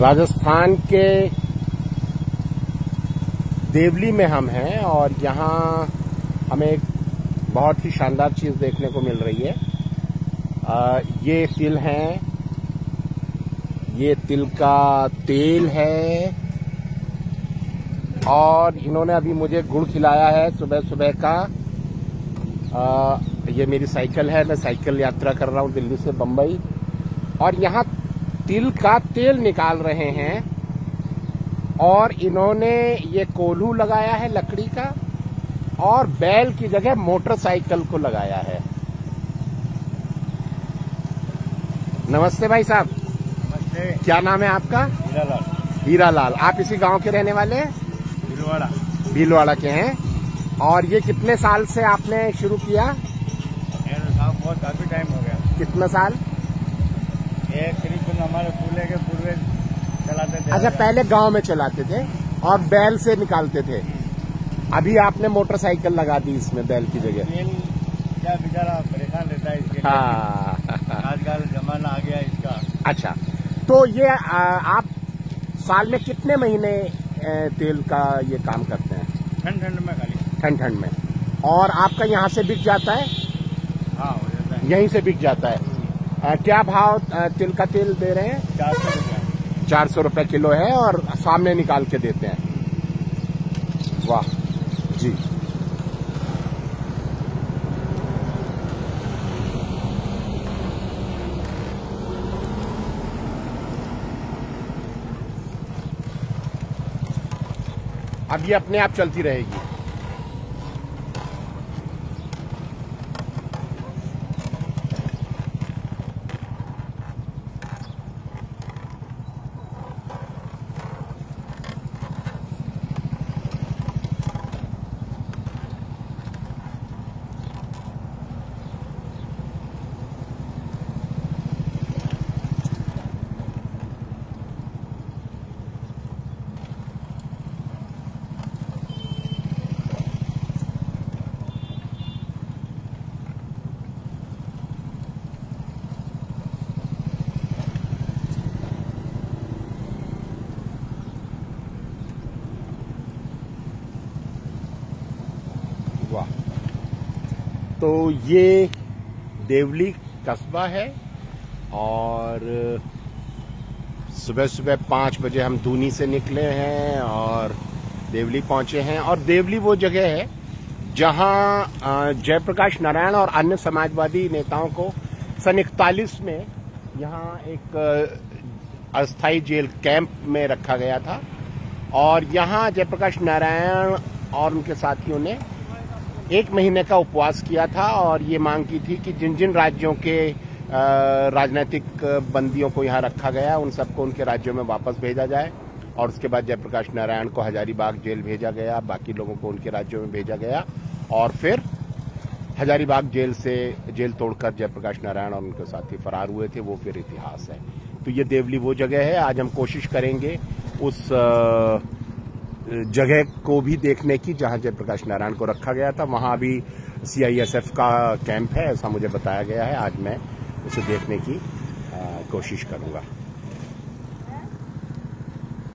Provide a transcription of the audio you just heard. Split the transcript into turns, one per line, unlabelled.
राजस्थान के देवली में हम हैं और यहाँ हमें एक बहुत ही शानदार चीज़ देखने को मिल रही है। आ, ये तिल हैं। ये तिल का तेल है। और इन्होंने अभी मुझे गुड़ खिलाया है सुबह सुबह का। आ, ये मेरी साइकिल है। मैं साइकिल यात्रा कर रहा हूँ दिल्ली से बम्बई और यहाँ तिल का तेल निकाल रहे हैं और इन्होंने ये कोल्हू लगाया है लकड़ी का और बैल की जगह मोटरसाइकिल को लगाया है। नमस्ते भाई साहब।
नमस्ते।
क्या नाम है आपका?
हीरालाल।
हीरा लाल आप इसी गाँव के रहने वाले हैं?
भीलवाड़ा।
भीलवाड़ा के हैं। और ये कितने साल से आपने शुरू किया?
बहुत काफ़ी टाइम हो गया।
कितना साल?
ये करीबन हमारे फूले के पूर्वज चलाते थे।
अच्छा पहले गाँव में चलाते थे और बैल से निकालते थे। अभी आपने मोटरसाइकिल लगा दी इसमें बैल की जगह।
क्या बेचारा परेशान रहता है इसके
हाँ।
आजकल जमाना आ गया इसका।
अच्छा तो ये आ, आप साल में कितने महीने तेल का ये काम करते हैं?
ठंड ठंड में खाली।
ठंड ठंड में। और आपका यहाँ से बिक जाता है?
हाँ हो जाता है।
यहीं से बिक जाता है। क्या भाव तिल का तेल दे रहे हैं?
चार सौ रुपया
चार सौ रुपए किलो है और सामने निकाल के देते हैं। वाह, जी। अब ये अपने आप चलती रहेगी। वाह तो ये देवली कस्बा है और सुबह सुबह पाँच बजे हम दूनी से निकले हैं और देवली पहुँचे हैं। और देवली वो जगह है जहाँ जयप्रकाश नारायण और अन्य समाजवादी नेताओं को सन इकतालीस में यहाँ एक अ, अस्थायी जेल कैंप में रखा गया था। और यहाँ जयप्रकाश नारायण और उनके साथियों ने एक महीने का उपवास किया था और ये मांग की थी कि जिन जिन राज्यों के राजनीतिक बंदियों को यहाँ रखा गया, उन सबको उनके राज्यों में वापस भेजा जाए। और उसके बाद जयप्रकाश नारायण को हजारीबाग जेल भेजा गया, बाकी लोगों को उनके राज्यों में भेजा गया। और फिर हजारीबाग जेल से, जेल तोड़कर जयप्रकाश नारायण और उनके साथी फरार हुए थे, वो फिर इतिहास है। तो ये देवली वो जगह है, आज हम कोशिश करेंगे उस जगह को भी देखने की, जहाँ जयप्रकाश नारायण को रखा गया था, वहाँ अभी सीआईएसएफ का कैंप है, ऐसा मुझे बताया गया है। आज मैं उसे देखने की कोशिश करूँगा।